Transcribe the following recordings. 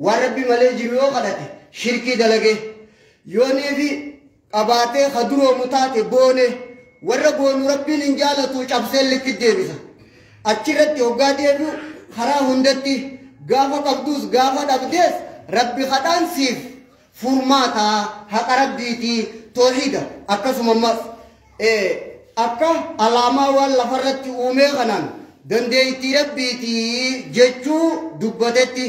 वारबी मले जिमो कलते शिरकी दलगे योने भी अबाते खदुरो मुताते बोने वर बोनु रब्बी लिंजाल तो चबसे लिखित देवसा अच्छी रत्ती होगा देवु खरा हुंदती गाफा कब्दूस गाफा दबदेस रब्बी खतान सिर्फ़ फुरमाता हकरब दीती तोहिद अक्का सुमम्मस ए अक्का अलामा वाल लफरत्ती उमे खनान दंदे इतिरब जेचू दुबदेती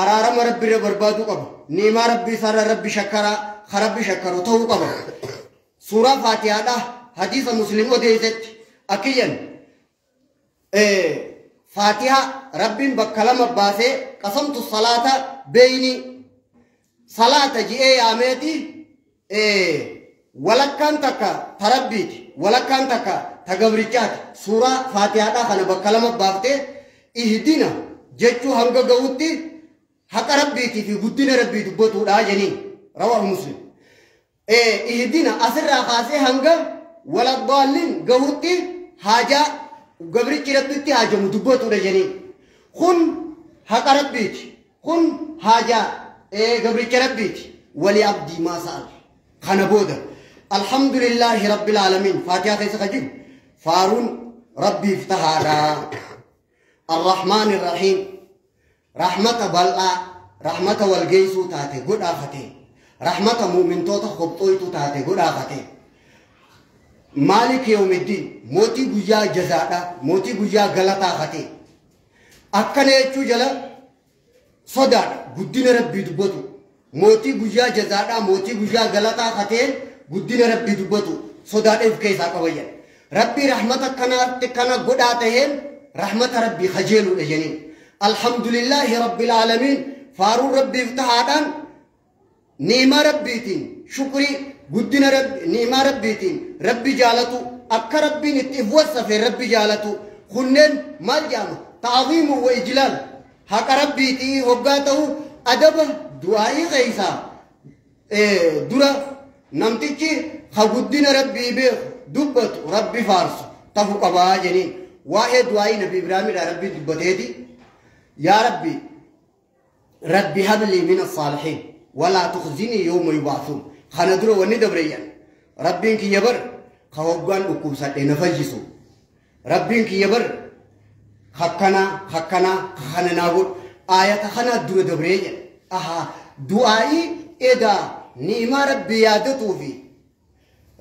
araarama rabbiirra barbaaduu qaba niimaa rabbii isaarra rabbi shakkaraa ka rabbi shakkaru ta'uu qaba suuraa faatihaadhaa hadiisa muslim odeessetti akkiyyan faatihaa rabbiin bakka lama baasee qasamtu salaata beeyni salaata ji'ee yaameeti walakkaan takka ta rabbiiti walakkaan takka ta gabrichaati suuraa faatihaadhaa kana bakka lama baaftee ihdina jechuu hanga ga'utti حق ربيتي في قدنا ربيتي بطو راجني رواه مسلم إيه اهدنا أسرع خاصة هنگا ولا الضالين قهوتي حاجة قبرت ربيتي حاجة مدبطو راجني خن حق ربيتي خن حاجة إيه قبرت ربيتي ولي عبدي ما سأل خانا بودا الحمد لله رب العالمين فاتحة خيسة خجيب فارون ربي افتحارا الرحمن الرحيم ka jiru faaruun rabbiif tahaadhaa arrahmaan irrahiim rahmata bal'aa rahmata walgeessuu taate godhaafate rahmata muumintoota qobxooytu taate godhaafate maalik yawmiddiin mootii guyyaa jazaadha mootii guyyaa galataafate akkana jechuu jala sodaadha guddina rabbii dubbatu mootii guyyaa jazaadha mootii guyyaa galataafate guddina rabbii dubbatu sodaadheef keessaa qabayyan rabbii rahmata kanaatti kana godhaa taheen rahmata rabbii kajeeluudha jeniin alhamdulillaahi rabbil aalamiin faaruun rabbiif tahaadhaan niimaa rabbiitiin shukrii guddina niimaa rabbiitiin rabbi jaalatu akka rabbiin itti if wassafe rabbi jaalatu kunneen maal jedhama ta'aziimu wa ijlaal haqa rabbiitii hoggaa ta'u adaba du'aa'ii keeysaa dura namtichi ha guddina rabbii beeku dubbatu rabbi faarsu tafu qabaa jeniin waa'ee du'aa'ii nabi ibraahimidha rabbi dubbateeti yaa rabbi rabbi hablii min assaalihiin walaa tukhzinii yawma yub'athuun kana dura wanni dabreyyan rabbiin kiyya bar ka hoggaan dhukkubsadhe na fayyisu rabbiin kiyya bar hakkana hakkana kana naa godhu aayata kana dura dabreeyyan aha du'aa'ii edaa ni'imaa rabbi yaadatuu fi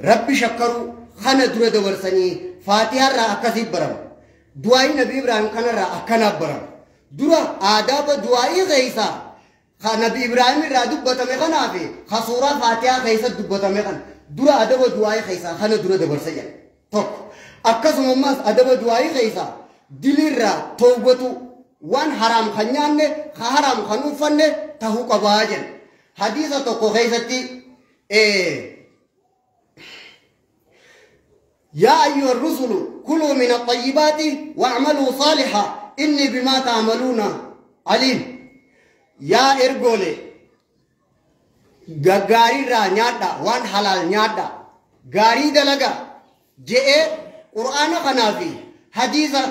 rabbi shakkaru kana dura dabarsanii faatihaarraa akkasii barama du'aa'ii nabi درا آداب دعایی غیسا نبی ابراهیم را دوبتا میخن آفی خسورا فاتحه غیسا دوبتا میخن درا آداب دعایی غیسا خانه درا دبرسه یه توک اکس مماز آداب دعایی غیسا دلی را توبتو وان حرام خنیان نه حرام خنوفن نه تهو قباجن حدیث تو کو غیستی يا أيها الرسل كلوا من الطيبات واعملوا صالحا إني بما تعملون عليم yaa ergoole gaariirraa nyaadha waan halaal nyaadha gaarii dalaga je'ee qur'aana kanaa fi hadiisa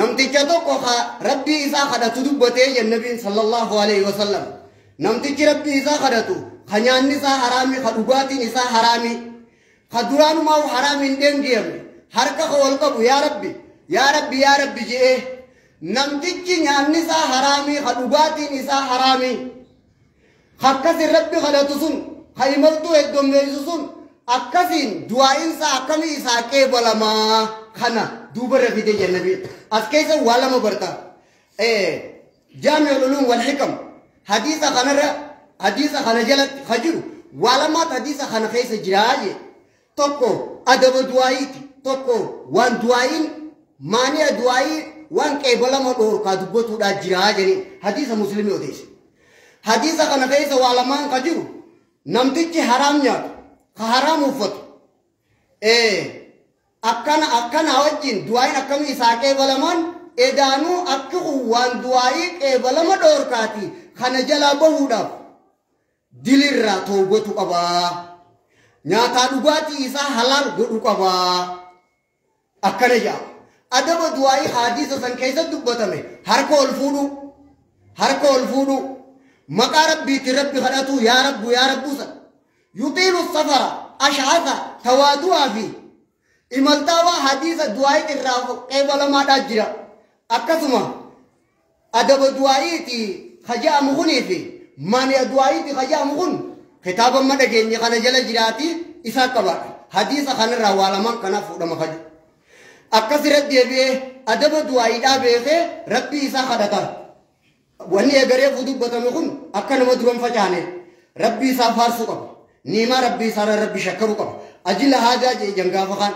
namticha tokko ka rabbii isaa kadhatu dubbatee jennabiin sallallahu alaihi wasallam namtichi rabbii isaa kadhatu ka nyaanni isaa haraami ka dhugaatiin isaa haraami ka duraanumaa haraami hin deengiyamne harka ka wal qabu yaa rabbi yaa haraamii ka dhugaatiin isaa haraamii akkasin rabbi kadhatu sun ka imaltuu heddommeessu sun akkasiin du'aa'insaa akkamii isaa qeebalamaa kana duubarra fide jennabi as keessa waa lama barta jaami'ul ulum wal hikam hadiisa kanarra hadiisa kana jalatti ka jiru waa lamaat hadiisa kana keessa jiraaye tokko adaba du'aayiiti tokko waan du'aayin maani'a du'aayii waan qeebalama dhoorkaa dubbatuudhaa jiraa jedhanii hadiisa muslimii odeesse. hadiisa kana keessa waa lamaan ka jiru namtichi haraam nyaatu ka haraam uffatu akkana akkana wajjin du'aayin akkamii isaa qeebalamaan edaanuu akki waan du'aayii qeebalama dhoorkaati kana jalaa bahuudhaaf dilirraa toobatu qabaa nyaataa dhugaatii isaa halaal godhu qabaa akkana jedhama adaba du'aayii hadiisa san keessa dubbatame harka ol fuudhu harka ol fuudhu maqaa rabbiitti rabbi kadhatu yaa rabbu yaa rabbu san yuxiilu safara ash'asa tawaadu'aa fi imaltaawaa hadiisa du'aayii irraa qeebalamaadhaa jira akkasuma adaba du'aayiiti kaja'amu kunii fi mani du'aayiiti kaja'amu kun kitaaba amma dhageenye kana jala jiraati isaa qabaadha hadiisa kanarraa waa lamaan kanaaf fuudhama kaju irratti deebi'ee adaba du'aayiidhaa beekee rabbii isaa kadhata wanni eegareefu dubbatame kun akka nama duran facaane rabbii isaa faarsuu qaba niimaa rabbii isaarra rabbi shakkaruu qaba ajila haajaa jee jangaafa kaan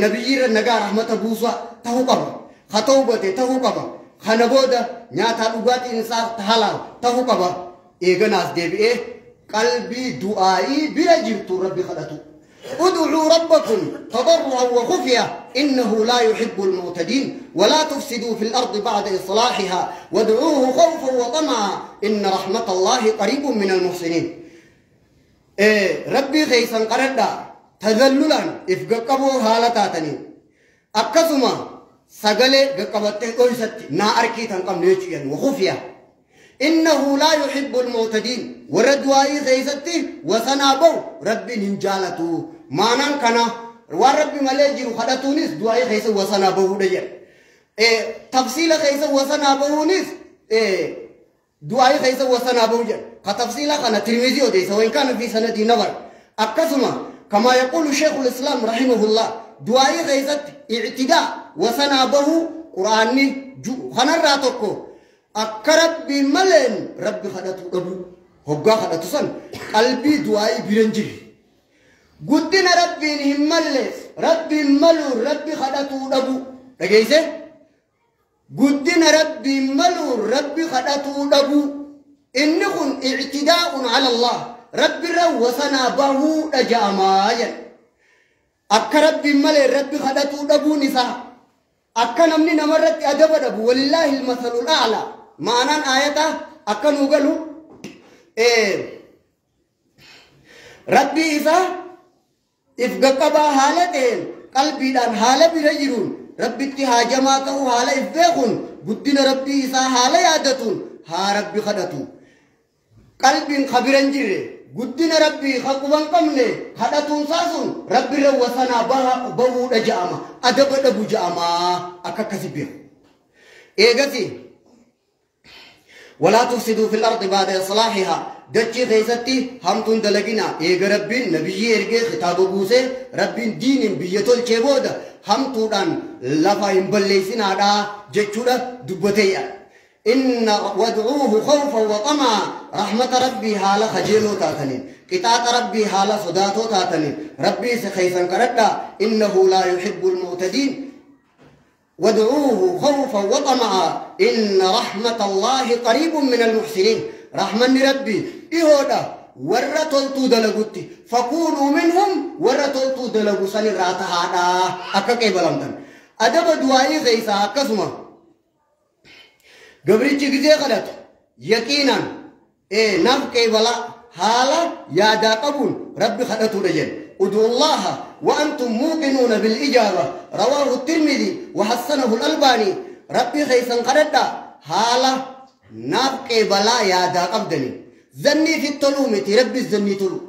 nabiyyiirra nagaa rahmata buusaa tahuu qaba ka tawbate tahuu qaba kana booda nyaataa dhugaatiin isaa halaal tahuu qaba ادعوا ربكم تضرعا وخفيا إنه لا يحب المعتدين ولا تفسدوا في الأرض بعد إصلاحها وادعوه خوفا وطمعا إن رحمة الله قريب من المحسنين. إيه ربي خيسا قردا تذللا افققبوا حالتاتني. أكسما سغلي ققبته قويست نا أركي تنقم نيچين وخفيا إنه لا يحب المعتدين وردواي خيستي وسنابو ربي ننجالتو. مانان كنا وربي مليجر خدتونيس دواي خيس وسنابو دجر إيه تفصيل خيس وسنابو نيس إيه دواي خيس وسنابو جر كتفصيل كنا ترمزيو ديس وإن كان في سنة نظر أكسما كما يقول شيخ الإسلام رحمه الله دواي خيست اعتداء وسنابه قرآني جو خنر راتوكو akka rabbiin maleen rabbi kadhatu dhabu hoggaa kadhatu san qalbii du'aa'ii biran jiri guddina rabbiin hin malleef rabbiin maluun rabbi kadhatuu dhabu dhageeyse guddina rabbiin maluun rabbi kadhatuu dhabu inni kun ictidaa'un ala allah rabbirra wasanaa bahuu dhaja'amaa jedha akka rabbiin maleen rabbi kadhatuu dhabuun isaa akka namni namarratti adaba dhabu walillaahi ilmasalul a'laa ma'anaan ayata akka nuu galu rabbii isaa if gaqqabaa haala ta'een qalbiidhaan haala bira jiruun rabbitti haajamaa ta'uu haala if beekuun guddina rabbii isaa haala yaadatuun haa rabbi kadhatu qalbiin ka bira hin jirre guddina rabbii ka quban qabne kadhatuun saasuun rabbirra wasanaa bahuudha ja'ama adaba dhabu ja'amaa akka akkasi beeku eegasi ولا تفسدوا في الأرض بعد إصلاحها دتشي خيستي همتون دلقنا إيغا ربين نبي إرغي خطاب بوسي ربين دين بيتول چيبودا همتو دان لفا ينبليسين عدا جتشودا دبتيا إن وادعوه خوفا وطمعا رحمة ربي حال خجيلو تاتنين قطاة ربي حال صداتو تاتنين ربي سخيسا كردا إنه لا يحب المعتدين وادعوه خوفا وطمعا إن رحمة الله قريب من المحسنين رحمن ربي ورا تلتو دلغوتي فكونوا منهم ورا تلتو دلغو سن راتا هادا أكا كيبلمتن أدب دعائي غيسا أكسما قبريتي غزي غلط يقينا إيه نف كيبلا حالا يادا قبول ربي خلطو رجل ادعوا الله وأنتم موقنون بالإجابة رواه الترمذي وحسنه الألباني ربي خيسا قردا حالا نبقى بلا يادا قبدني زني في التلومة ربي الزني تلو.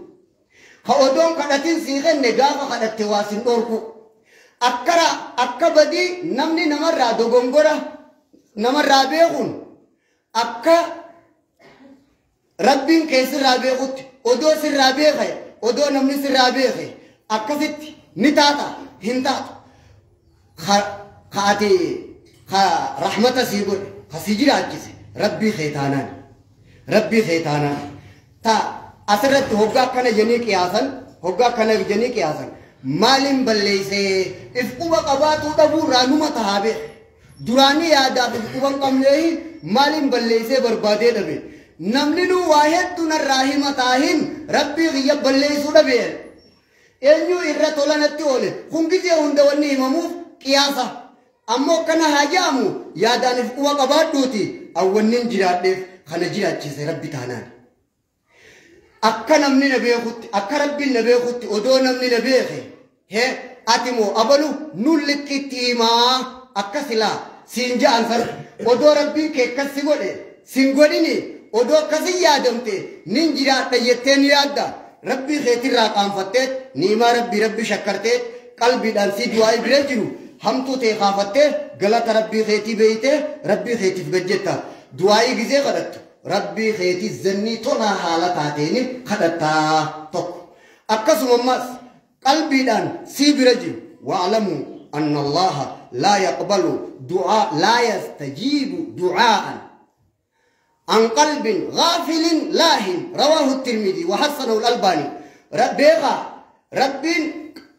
خودون قدتين سيغن نقافة قدت واسن دوركو أكرا أكبدي نمني نمر رادو غنغورا نمر رابيغون أكا ربين كيس رابيغوت ودو سر رابيغي odoo namni sirraa beeke akkasitti ni taata hin taatu ka ati ka rahmata sii godhe रब्बी सैताना ता असरत होगा खन जनी के आसन, होगा खन जनी के आसन। मालिम बल्ले से इसको वकबा तो तब रानू मत हावे दुरानी याद आप उबम कम नहीं मालिम बल्ले से बर्बादे दबे नमलिनु वाहे तू न राही मताहिन रब्बी गिया बल्ले सु दबे एन्यू इर्रा तोला नत्ती ओले कुंगी जे हुंदे वन्नी इमामू qiyaasa ammoo akkana haa jedhamu yaadaan if quba qabaadhuuti hawwanniin jiraadheef kana jiraachise rabbi taanaan akka namni na beekutti akka rabbiin na beekutti odoo namni na beeke he ati moo abalu nun likkitti himaa akka silaa siin ja'an sana odoo rabbiin kee akkas si godhe sin godhini odoo akkasin yaadamte nin jiraadha jettee ni yaadda rabbii keetirraa qaanfattee niimaa rabbii rabbi shakkartee qalbiidhaan si du'aa bira jiru hamtuu ta'e kaafattee galata rabbii keetii beeytee rabbii keetiif gajjetta دعائي غزي غرطة ربي خيتي زني تونا حالتا تيني خدتا توك أكس وماس قلبي دان. سيب رجل وعلمو أن الله لا يقبل دعاء لا يستجيب دعاء. عن قلب غافل لاهن رواه الترمذي وحسنه الألباني ربيغا ربي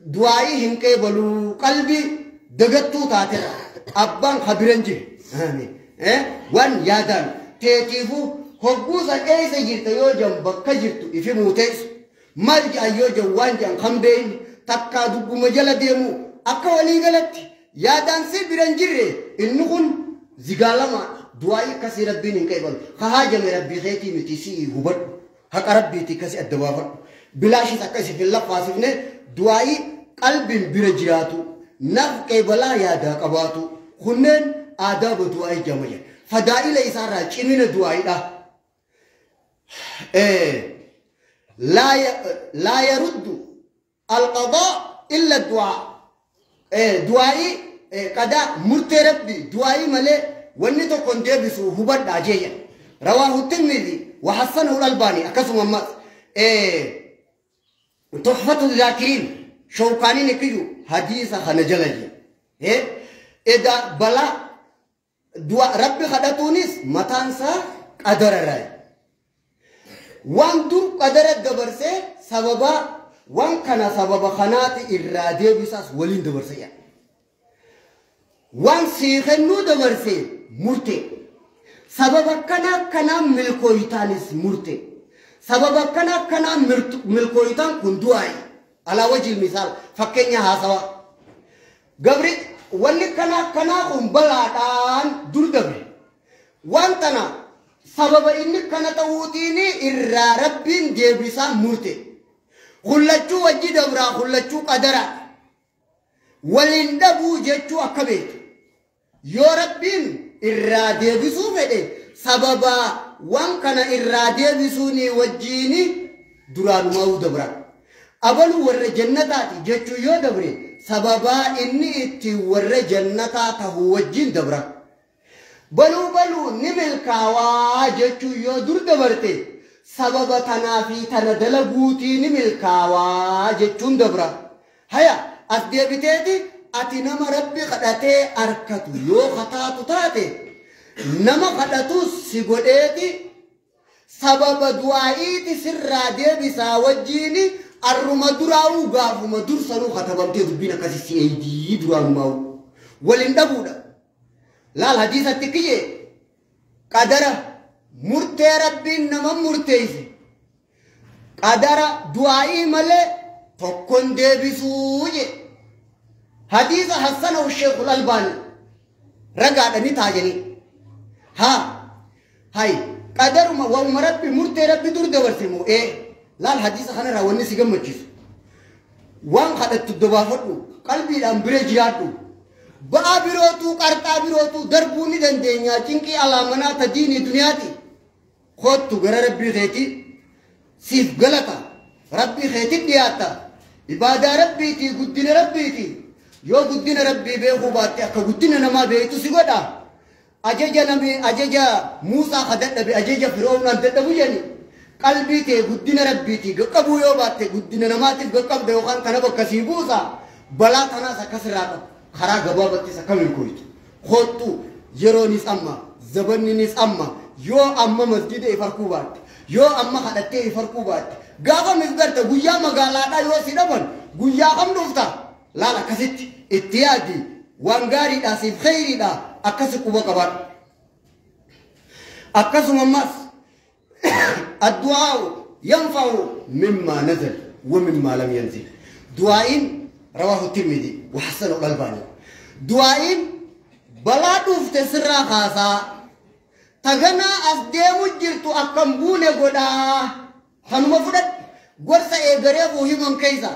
دعائي هنكي بلو. قلبي دغتو تاتي أبان خبرنجي آمين Eh? wan yaadan teetiifuu hogguusa keessa jirta yoo jan bakka jirtu ifi muutees mal je'an yoo jan waan je'an kan beeyne takkaa dugguma jala deemu akka walii galatti. Yaadaan si biran jirre. Inni kun zigaa lama du'aa akkasii rabbiin hin qeebalu kahaajame rabbii keetii miti si hubadhu haqa rabbiitii kasi adda baafadhu bilaashis akka isif hin lakkaasifne du'aa qalbiin bira jiraatu naf qeebalaa yaadaa qabaatu kunneen. آداب دعای جامعه فدایل ایسارا چنین دعای دا؟ آه، لا يرد القضاء إلا الدعاء. آه، دعائي آه، قد مرتي ربي دعائي ملي ونتو كنتي بسو هبرد عجيه رواه التلميذي وحسنه الألباني أكسو ممات تحفة الذاكرين شوقاني نكيو حديثة خنجلجي إذا بلا دعاء ربي خدتونيس متانسا قدر راي وان دور قدر دبرسه سببا وان كان سببا خنات إرادة بساس ولين دبرسه يعني وان سيخنو دبرسه مرتي kana kana milkooyitaanis murte sababa kana kana milkooyitaan kun du'aayi alaa wajil misaal fakkeenya haasawa gabri wanni kana kana kun balaadhaan dur dabre waan tana sababa inni kana ta'uutiini irraa rabbiin deebisaa murte. Hullachuu wajji dabraa hullachuu qadaraa. Waliin dhabuu jechuu akka beektu yoo rabbiin irraa deebisuu fedhe sababa waan kana irraa deebisuuni wajjiini duraanumaa dabra jannataati jechuu yoo dabre sababaa inni itti warra jannataa tahuu wajjiin dabra baluu baluu ni milkaawaa jechuu yoo dur dabarte sababa tanaa fi tana dalaguutii ni milkaawaa jechuun dabra haya as deebiteeti ati nama rabbi kadhatee arkatu yoo kataatu taate nama kadhatus si godheeti sababa du'aa'iiti sirraa deebisaa wajjiini arruma duraa'uu gaafuma dursanuu katabamtee dubbiin akkasi si eeydii duraanumaa'u waliin dhabuudha laal hadiisatti kiyye qadara murtee rabbiin nama murteeyse qadara du'aa'ii malee tokkon deebisuu jedhe حديث حسنه الشيخ الألباني رجع دني تاجني ها هاي قدر ما وما ربي مرت ربي دور لا الحديث خنا راوني سيجم مجلس وان خدت الدبافة قلبي الأم برجياتو بقى بروتو قرطا بروتو دربوني دندنيا چنكي علامنا تديني دنياتي خودتو غير ربي خيتي سيف غلطة ربي خيتي دياتا. عبادة ربي تي قدين ربي تي. yoo guddina rabbii beekuu baatte akka guddina namaa beektu si godha ajaja nami ajaja muusaa ka dadhabe ajaja firoomnaan dadhabu jeni qalbii tee guddina rabbiiti gaqqabuu yoo baatte guddina namaatiif gaqqabda yookaan kana bakka sii buusa balaa kanaas akkasirraa qabu karaa gabaabattis akka milkooytu hoottu yeroonis amma zabanninis amma yoo amma masjida ifarkuu baatte yoo amma kadhattee ifarkuu baatte gaafa mifgarta guyyaa magaalaadhaa yoo si dhaban guyyaa kam dhufta laal akkasitti itti yaaddi waan gaariidha siif kheyriidha akkasi quba qabaadhu akkasuma ammas الدعاء ينفع مما نزل ومما لم ينزل دعاء رواه الترمذي وحسنه الألباني دعاء بلا دوفت سرا خاصا تغنى أصديم جرت أكم بوني قدا خنما فدت قرصة إيغريه وهيمم كيسا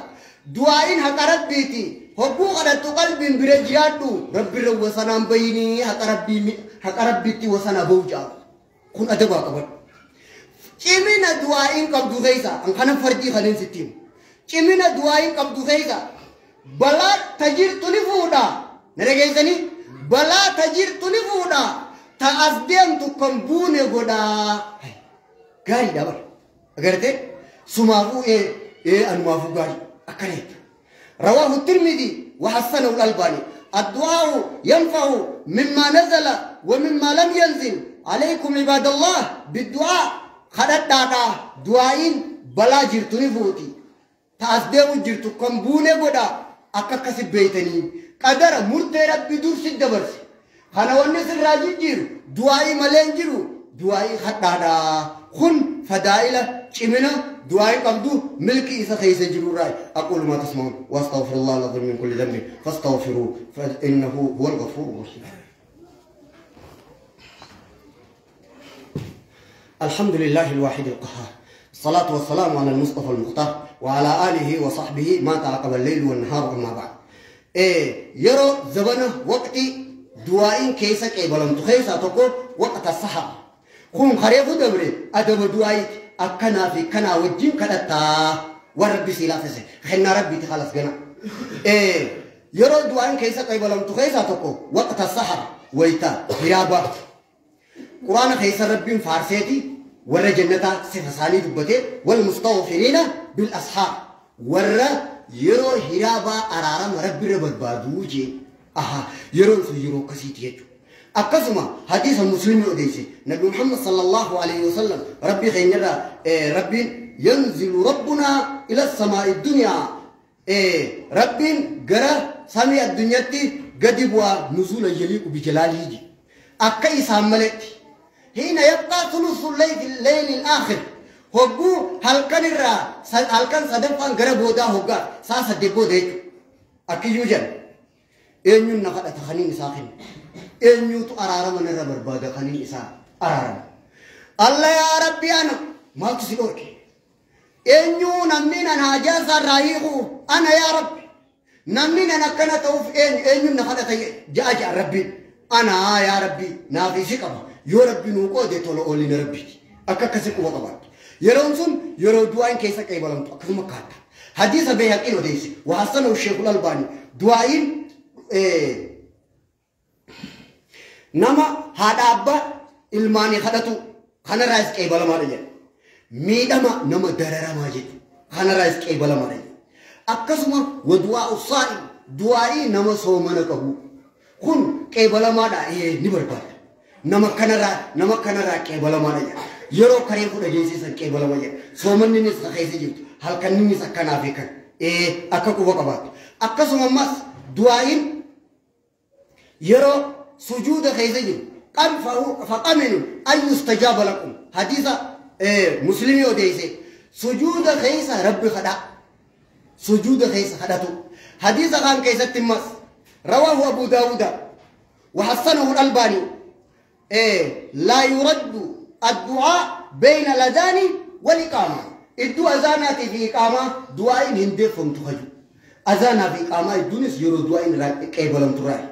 دعاء حق ربيتي هبو قدت قلب برجيادو ربي رو وسنام بيني حق ربي حق ربيتي وسنا بوجا كن أدبا قبر كمين أدواءين كم دوجيزا أن خانم فرتي خالين ستيم كمين أدواءين كم دوجيزا بلا تجير تلفودا نرجعيزني بلا تجير تلفودا تأذين تكم بونه غدا غاري دابا أعرفه سماهو إيه إيه أنماهو غاري أكرهت رواه الترمذي وحسن الألباني الدواء ينفع مما نزل ومما لم ينزل عليكم عباد الله بالدعاء هذا دعاءين بلا جرتوني بودي تاسدهو جرتو كمبوني بودا. أكاكاسي بيتني. قدر مرتي ربي دور سيد برسي هنا ونس الراجي جيرو. دعاءي ملين جيرو. دعاءي خطادا خن فدايلا چمنا. دعاءي قبضو ملكي إسا سيسا جيرو رأي. أقول ما تسمعون. وأستغفر الله لظلم من كل ذنب. فاستغفروا فإنه هو الغفور الرحيم. الحمد لله الواحد القهار الصلاة والسلام على المصطفى المختار وعلى آله وصحبه ما تعقب الليل والنهار أما بعد إيه يرو زبنه وقت دعائين كيسا كيبلم تخيسا تقو وقت السحر كون خريفو دبري أدب دعائي أكنا في كنا وجين كدتا وربي سلافسي خنا ربي تخلص جنا إيه يرو دعائين كيسا كيبلم تخيسا تقو وقت السحر ويتا هرابا قرآن خيسا ربي فارسيتي ورا جنتا سفساني دبته والمستغفرين بالأسحار. ورا يرو هرابا أرارم ربي ربادوجي أها يرو يرو كسيت يجو أقسم حديث المسلم أديسي نبي محمد صلى الله عليه وسلم ربي خينيرا إيه ربي ينزل ربنا إلى السماء الدنيا. إيه ربي جرى سمي الدنيا تي قدبوا نزول يليق بجلاله أكي ساملتي. حين يبقى ثلث الليل الليل الآخر. هجو هل كان الرا هل كان صدفان غرب ودا هجا ساسا دبو ديك أكي يوجد إنيو نقد تخنين ساخن إنيو تو أرارم من الربر بعد خنين إسا أرارم. الله يا ربي أنا ما تسيبوك إنيو نمين أنا جالس رايقو أنا يا ربي. نمين أنا كنا توف إن إنيو نقد تي جاء ربي. أنا يا ربي. نافي شكبا yoo rabbi nuu qoode tola oolina rabbiiti akka akkasii quba qabaadha yeroon sun yeroo du'aan keessa qeebalamtu akkasuma kaadda hadiisa beehaqiin odeesse wahassana sheekul albaani du'aa'iin nama haadha abbaa ilmaanii kadhatu kanarraas qeebalamaadha jedha miidhama nama dararamaa jedhu kanarraas qeebalamaadha jedha akkasuma wadu'aa usaa'in du'aa'ii nama soomana qabu kun qeebalamaadha ni barbaada نمكنارا نمكنارا كابالا مريم يرى كريم فوق الجنس كابالا مريم سومن نسى هايزيك هل كان نسى كان افكا إيه اكوكا بابا اقسم مس دوين يرى سجود هايزيك كان فامن اي مستجاب لكم. حديثا إيه مسلمي وديزي سجود هايزا ربي هدا سجود هايزا هدا تو حديثا عن كايزتي مس رواه أبو داوود وحسنه الألباني. إيه لا يرد الدعاء بين الأذان والإقامة. الدعاء أذانات في إقامة دعاء هندي فم تخجو أذانا في إقامة الدنيا يرو دعاء كيبلم تراي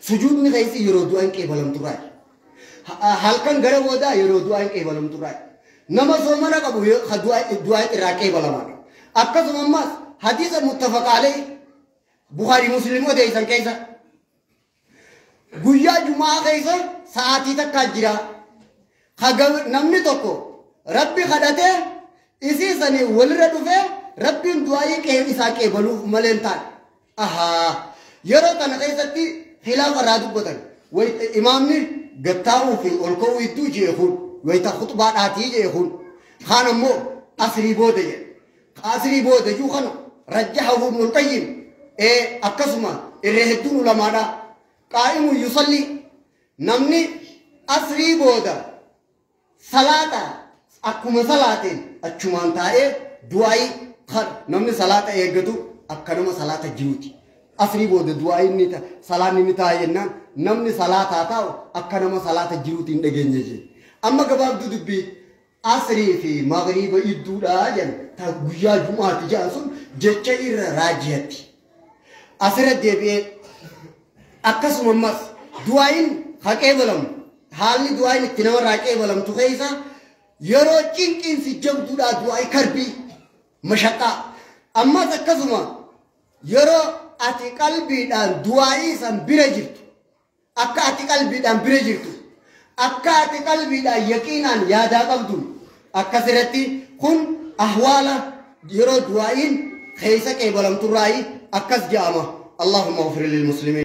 سجود نغيسي يرو دعاء كيبلم تراي هل كان غير ودا يرو دعاء كيبلم تراي نما سومنا كبو دعاء دعاء إرا كيبلم أكثر مما حديث متفق عليه. بخاري مسلم وديسان كيسا. Guyyaa jumaa keessa sa'aatii takkaa jira namni tokko rabbi kadhatee isii sanii walirra dhufee rabbiin du'aayii isaa qeebaluuf malee hin taane ahaa yeroo kana keessatti hilaafa irraa dubbatan imaamni gattaa'uu fi ol ka'uu idduu jeekuun wayita khuxbaadhaatii jeekuun kaan ammoo asrii booda jedhe asrii booda juu kana rajjahahu ibnul qayyim akkasuma irree hedduun ulamaadhaa qaa'imu yusalli namni asrii booda salaata akkuma salaateen achumaan taa'ee du'aayi namni salaata eeggatu akkanuma salaata jiruuti. Asrii booda du'aayi inni salaanni ni taa'e jennaan namni salaataa taa'u akka nama salaata jiruutiin dhageenye jee. Amma gabaabduu dubbii asrii fi magriiba idduudhaa jenna ta guyyaa jumaati jedhan sun jecha irra raajiyatti. Asirra deebi'ee أكاس ممس دوين هاكي ظلم هالي دوين تنور هاكي ظلم تخيزا يرو تشينكين في جو دودا دواي كربي مشتا أما تكزما يرو أتي قلبي دان دواي سان بيرجيت أكا أتي قلبي دان بيرجيت أكا أتي قلبي دان يكينا يادا قبضو أكا سرتي كن أحوالا يرو دواين خيسا كي ظلم تراي أكاس جاما اللهم اغفر للمسلمين